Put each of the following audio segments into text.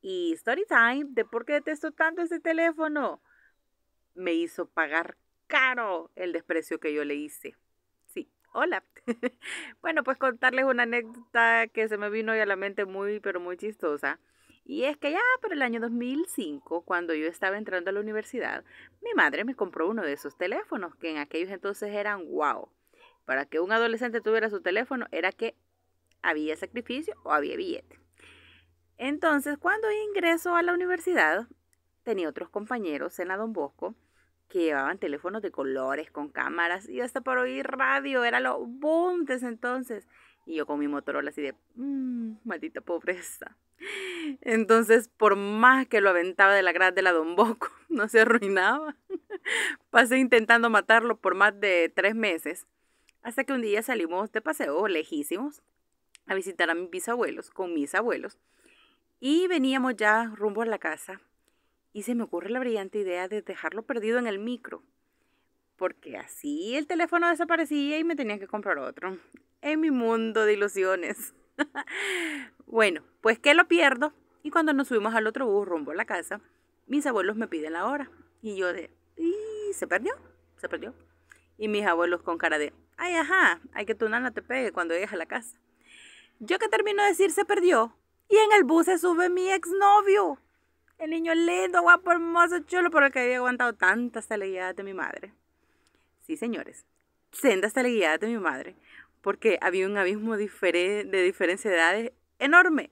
Y story time de por qué detesto tanto ese teléfono. Me hizo pagar caro el desprecio que yo le hice. Sí, hola. bueno, pues contarles una anécdota que se me vino hoy a la mente muy, pero muy chistosa. Y es que ya por el año 2005, cuando yo estaba entrando a la universidad, mi madre me compró uno de esos teléfonos que en aquellos entonces eran wow. Para que un adolescente tuviera su teléfono era que había sacrificio o había billete. Entonces, cuando ingreso a la universidad, tenía otros compañeros en la Don Bosco que llevaban teléfonos de colores, con cámaras, y hasta por oír radio, era lo boom entonces. Y yo con mi Motorola así de, mmm, maldita pobreza. Entonces, por más que lo aventaba de la grada de la Don Bosco, no se arruinaba. Pasé intentando matarlo por más de tres meses, hasta que un día salimos de paseo lejísimos a visitar a mis bisabuelos, con mis abuelos, y veníamos ya rumbo a la casa y se me ocurre la brillante idea de dejarlo perdido en el micro, porque así el teléfono desaparecía y me tenía que comprar otro. En mi mundo de ilusiones. bueno, pues que lo pierdo y cuando nos subimos al otro bus rumbo a la casa, mis abuelos me piden la hora y yo de, ¿y se perdió? Se perdió. Y mis abuelos con cara de, ay, ajá, hay que tu nana te pegue cuando llegues a la casa. Yo que termino de decir se perdió, y en el bus se sube mi exnovio. El niño lindo, guapo, hermoso, chulo, por el que había aguantado tantas teleguiadas de mi madre. Sí, señores, sendas teleguiadas de mi madre, porque había un abismo de diferencia de edades enorme.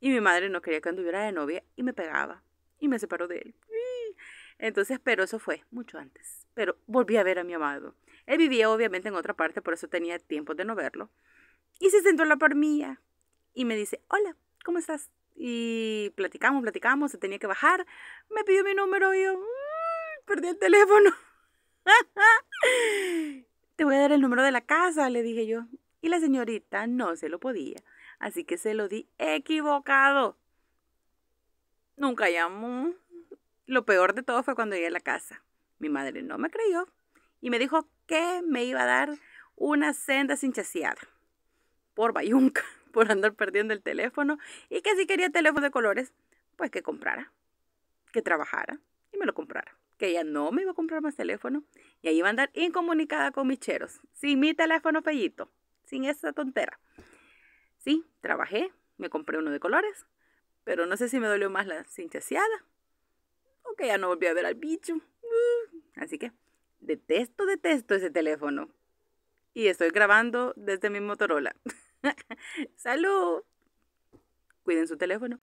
Y mi madre no quería que anduviera de novia y me pegaba y me separó de él. Entonces, pero eso fue mucho antes. Pero volví a ver a mi amado. Él vivía obviamente en otra parte, por eso tenía tiempo de no verlo. Y se sentó en la par mía y me dice, hola, ¿cómo estás? Y platicamos, platicamos, se tenía que bajar. Me pidió mi número y yo, mm, perdí el teléfono. Te voy a dar el número de la casa, le dije yo. Y la señorita no se lo podía, así que se lo di equivocado. Nunca llamó. Lo peor de todo fue cuando llegué a la casa. Mi madre no me creyó y me dijo que me iba a dar una senda sin chaseada por bayunca por andar perdiendo el teléfono y que si quería teléfono de colores, pues que comprara, que trabajara y me lo comprara. Que ella no me iba a comprar más teléfono y ahí iba a andar incomunicada con mis cheros, sin mi teléfono fellito, sin esa tontera. Sí, trabajé, me compré uno de colores, pero no sé si me dolió más la cinchaseada o que ya no volví a ver al bicho. Así que detesto, detesto ese teléfono. Y estoy grabando desde mi Motorola. Salud. Cuiden su teléfono.